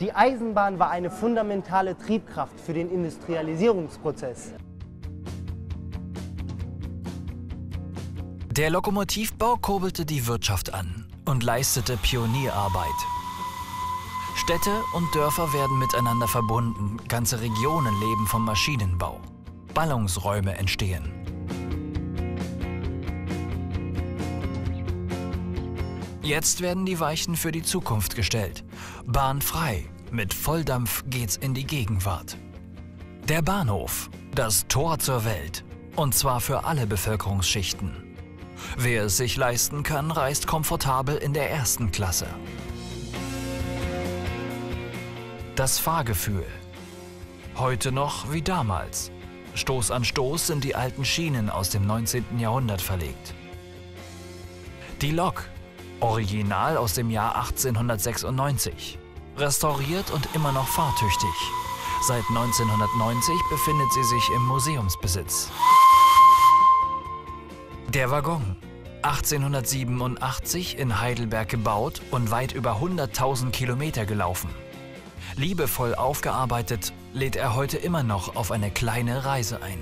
Die Eisenbahn war eine fundamentale Triebkraft für den Industrialisierungsprozess. Der Lokomotivbau kurbelte die Wirtschaft an und leistete Pionierarbeit. Städte und Dörfer werden miteinander verbunden, ganze Regionen leben vom Maschinenbau. Ballungsräume entstehen. Jetzt werden die Weichen für die Zukunft gestellt. Bahnfrei. Mit Volldampf geht's in die Gegenwart. Der Bahnhof. Das Tor zur Welt. Und zwar für alle Bevölkerungsschichten. Wer es sich leisten kann, reist komfortabel in der ersten Klasse. Das Fahrgefühl. Heute noch wie damals. Stoß an Stoß sind die alten Schienen aus dem 19. Jahrhundert verlegt. Die Lok. Original aus dem Jahr 1896. Restauriert und immer noch fahrtüchtig. Seit 1990 befindet sie sich im Museumsbesitz. Der Waggon. 1887 in Heidelberg gebaut und weit über 100.000 Kilometer gelaufen. Liebevoll aufgearbeitet, lädt er heute immer noch auf eine kleine Reise ein.